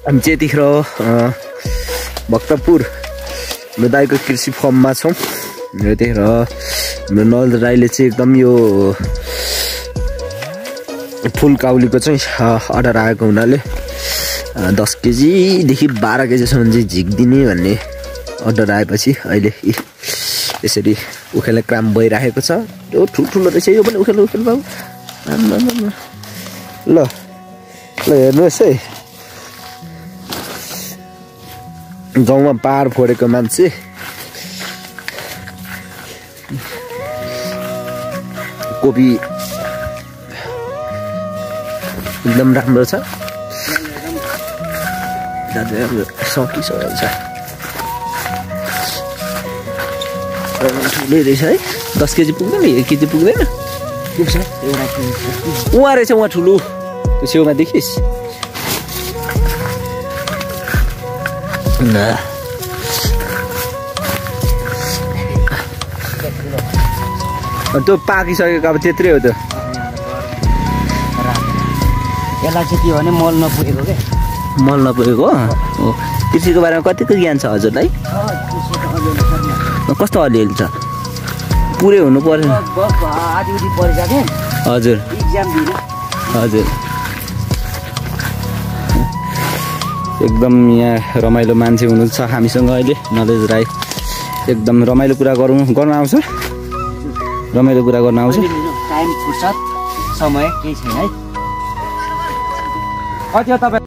हामी चाहिँ यतिखेर भक्तपुर हाम्रो दाईको कृषि फर्ममा छौँ। र यतिखेर हाम्रो नल राईले चाहिँ एकदम यो फुल काउलीको चाहिँ अर्डर आएको हुनाले दस केजीदेखि बाह्र केजीसम्म चाहिँ झिकिदिने भन्ने अर्डर आएपछि अहिले यसरी उखेल्ने क्राम भइराखेको छ। यो ठुल्ठुलो रहेछ यो पनि उखेल उखेल बाबु। ल ल हेर्नुहोस् है। गाउँमा पार फोडेको मान्छे। कोपी एकदम राम्रो छ। राम्रो सकिसकेको छ। ठुलै रहेछ है। दस केजी पुग्दैन एक केजी पुग्दैन। पुग्छ एउटा उहाँ रहेछ उहाँ ठुलो। त्यो छेउमा देखिस्। त्यो पाकिसकेको अब त्यत्रै हो त यसलाई चाहिँ के भने मल नपुगेको क्या मल नपुगेको हो कृषिको बारेमा कतिको ज्ञान छ हजुरलाई कस्तो अलिअलि छ पुरै हुनु थिएँ हजुर हजुर एकदम यहाँ रमाइलो मान्छे हुनुहुन्छ हामीसँग अहिले नलेज राई। एकदम रमाइलो कुरा गरौँ गर्न आउँछ? रमाइलो कुरा गर्न आउँछ? टाइम फुर्सद समय केही छैन है। कति हो तपाईँ?